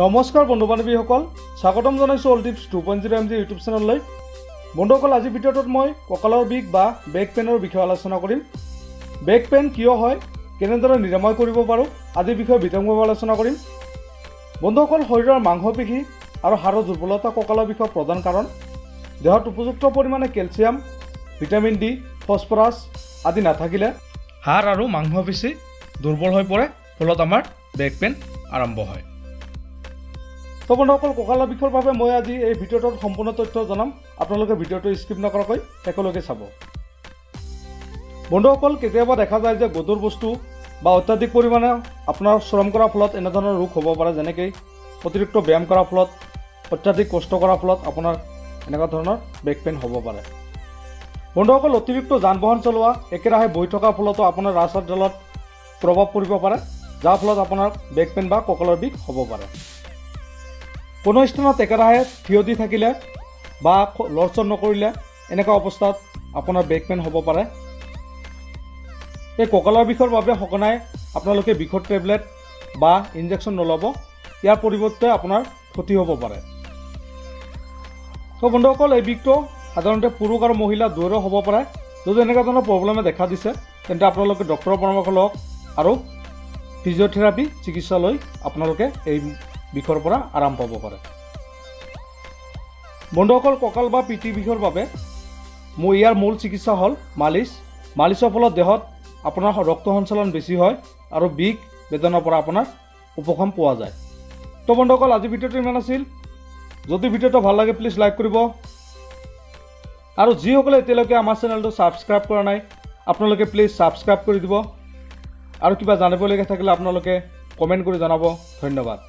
নমস্কাৰ বন্ধু বান্ধৱীসকল স্বাগতম জনাইছোঁ all tips to point zero' M G YouTube চেনেললৈ। বন্ধুসকল আজিৰ ভিডিঅ'টোত মই কঁকালৰ বিষ বা বেক পেইনৰ বিষয়ে আলোচনা কৰিম। বেক পেইন কিয় হয় কেনেদৰে নিৰাময় কৰিব পাৰোঁ আদিৰ বিষয়ে বিতংভাৱে আলোচনা কৰিম। বন্ধুসকল শৰীৰৰ মাংসপেশী আৰু হাড়ৰ দুৰ্বলতা কঁকালৰ বিষৰ প্ৰধান কাৰণ। দেহত উপযুক্ত পৰিমাণে কেলছিয়াম ভিটামিন ডি ফচফৰাছ আদি নাথাকিলে হাড় আৰু মাংসপেশী দুৰ্বল হৈ পৰে ফলত আমাৰ বেক পেইন আৰম্ভ হয়। তো বন্ধুসকল কঁকালৰ বিষৰ বাবে মই আজি এই ভিডিঅ'টোত সম্পূৰ্ণ তথ্য জনাম। আপোনালোকে ভিডিঅ'টো স্কিপ নকৰাকৈ একেলগে চাব। বন্ধুসকল কেতিয়াবা দেখা যায় যে গধুৰ বস্তু বা অত্যাধিক পৰিমাণে আপোনাৰ শ্ৰম কৰাৰ ফলত এনেধৰণৰ ৰোগ হ'ব পাৰে যেনেকৈ অতিৰিক্ত ব্যায়াম কৰাৰ ফলত অত্যাধিক কষ্ট কৰাৰ ফলত আপোনাৰ এনেকুৱা ধৰণৰ বেক পেইন হ'ব পাৰে। বন্ধুসকল অতিৰিক্ত যান বাহন চলোৱা একেৰাহে বহি থকাৰ ফলতো আপোনাৰ ৰাজহাড়ডালত প্ৰভাৱ পৰিব পাৰে যাৰ ফলত আপোনাৰ বেক পেইন বা কঁকালৰ বিষ হ'ব পাৰে। কোনো স্থানত একেৰাহে থিয় দি থাকিলে বা লৰচৰ নকৰিলে এনেকুৱা অৱস্থাত আপোনাৰ বেক পেইন হ'ব পাৰে। এই কঁকালৰ বিষৰ বাবে সঘনাই আপোনালোকে বিষৰ টেবলেট বা ইনজেকশ্যন নল'ব। ইয়াৰ পৰিৱৰ্তে আপোনাৰ ক্ষতি হ'ব পাৰে। তো বন্ধুসকল এই বিষটো সাধাৰণতে পুৰুষ আৰু মহিলা দুয়োৰে হ'ব পাৰে। যদি এনেকুৱা ধৰণৰ প্ৰব্লেমে দেখা দিছে তেন্তে আপোনালোকে ডক্টৰৰ পৰামৰ্শ লওক আৰু ফিজিঅ'থেৰাপি চিকিৎসা লৈ আপোনালোকে এই বিষৰ পৰা আৰাম পাব পাৰে। বন্ধুসকল কঁকাল বা পিঠি বিষৰ বাবে মোৰ ইয়াৰ মূল চিকিৎসা হ'ল মালিচ। মালিচৰ ফলত দেহত আপোনাৰ ৰক্ত সঞ্চালন বেছি হয় আৰু বিষ বেদনাৰ পৰা আপোনাৰ উপশম পোৱা যায়। তো বন্ধুসকল আজি ভিডিঅ'টো ইমান আছিল। যদি ভিডিঅ'টো ভাল লাগে প্লিজ লাইক কৰিব। আৰু যিসকলে এতিয়ালৈকে আমাৰ চেনেলটো ছাবস্ক্ৰাইব কৰা নাই আপোনালোকে প্লিজ ছাবস্ক্ৰাইব কৰি দিব। আৰু কিবা জানিবলগীয়া থাকিলে আপোনালোকে কমেণ্ট কৰি জনাব। ধন্যবাদ।